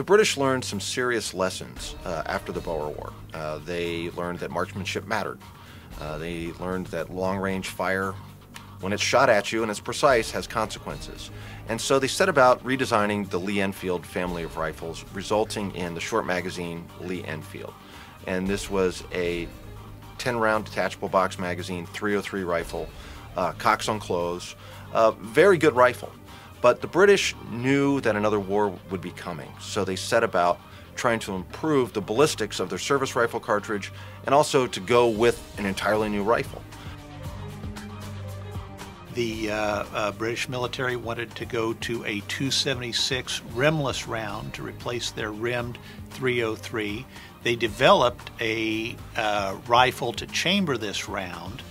The British learned some serious lessons uh, after the Boer War. Uh, they learned that marksmanship mattered. Uh, they learned that long range fire, when it's shot at you and it's precise, has consequences. And so they set about redesigning the Lee Enfield family of rifles, resulting in the short magazine Lee Enfield. And this was a 10 round detachable box magazine, 303 rifle, uh, on close, uh, very good rifle. But the British knew that another war would be coming, so they set about trying to improve the ballistics of their service rifle cartridge and also to go with an entirely new rifle. The uh, uh, British military wanted to go to a 276 rimless round to replace their rimmed 303. They developed a uh, rifle to chamber this round,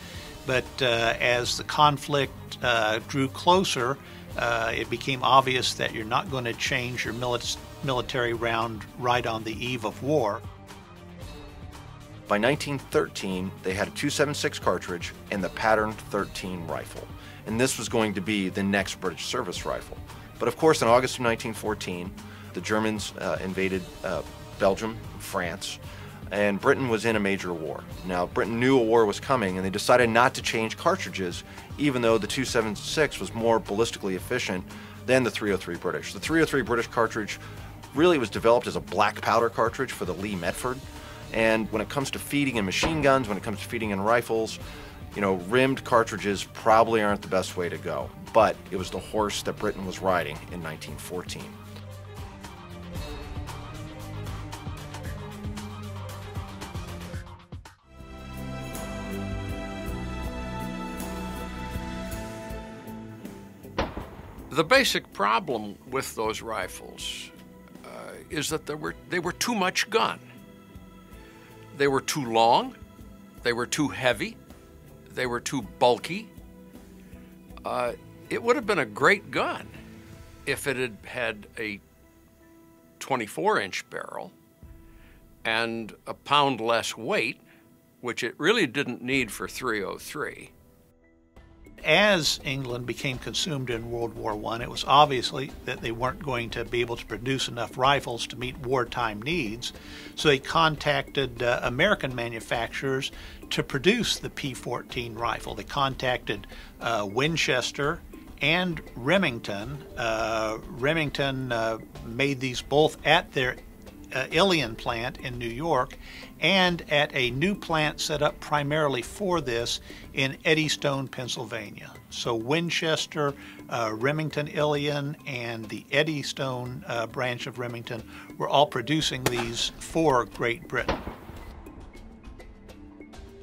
but uh, as the conflict uh, drew closer, uh, it became obvious that you're not going to change your mili- military round right on the eve of war. By 1913, they had a 276 cartridge and the Pattern 13 rifle, and this was going to be the next British service rifle. But of course, in August of 1914, the Germans uh, invaded uh, Belgium, France, and Britain was in a major war. Now, Britain knew a war was coming, and they decided not to change cartridges, even though the 276 was more ballistically efficient than the 303 British. The 303 British cartridge really was developed as a black powder cartridge for the Lee Metford. And when it comes to feeding in machine guns, when it comes to feeding in rifles, you know, rimmed cartridges probably aren't the best way to go. But it was the horse that Britain was riding in 1914. The basic problem with those rifles uh, is that they were, they were too much gun. They were too long, they were too heavy, they were too bulky. Uh, it would have been a great gun if it had had a 24 inch barrel and a pound less weight, which it really didn't need for 303. As England became consumed in World War I, it was obviously that they weren't going to be able to produce enough rifles to meet wartime needs, so they contacted uh, American manufacturers to produce the P 14 rifle. They contacted uh, Winchester and Remington. Uh, Remington uh, made these both at their uh, Ilion plant in New York and at a new plant set up primarily for this in Eddystone, Pennsylvania. So Winchester, uh, Remington Ilion, and the Eddystone uh, branch of Remington were all producing these for Great Britain.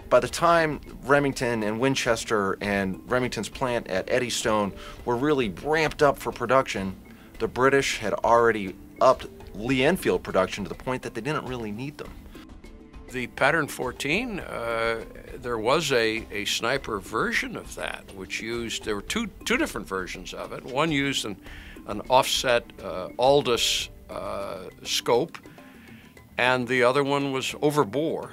By the time Remington and Winchester and Remington's plant at Eddystone were really ramped up for production, the British had already upped Lee Enfield production to the point that they didn't really need them. The Pattern 14, uh, there was a, a sniper version of that, which used, there were two, two different versions of it. One used an, an offset uh, uh, scope, and the other one was overbore.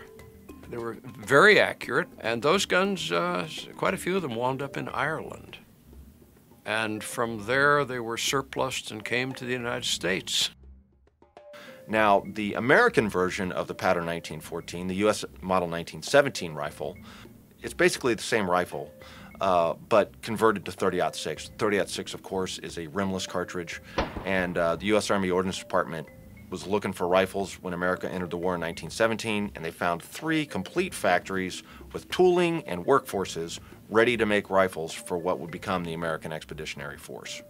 They were very accurate, and those guns, uh, quite a few of them wound up in Ireland. And from there, they were surplused and came to the United States. Now, the American version of the Pattern 1914, the U.S. Model 1917 rifle, it's basically the same rifle, uh, but converted to 30-06. 30-06, of course, is a rimless cartridge, and uh, the U.S. Army Ordnance Department was looking for rifles when America entered the war in 1917, and they found three complete factories with tooling and workforces ready to make rifles for what would become the American Expeditionary Force.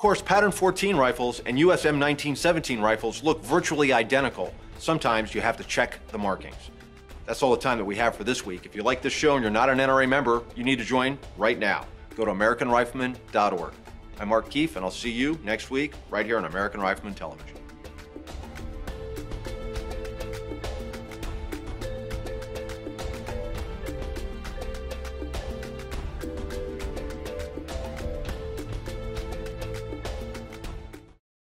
Of course, Pattern 14 rifles and USM 1917 rifles look virtually identical. Sometimes you have to check the markings. That's all the time that we have for this week. If you like this show and you're not an NRA member, you need to join right now. Go to AmericanRifleman.org. I'm Mark Keefe, and I'll see you next week right here on American Rifleman Television.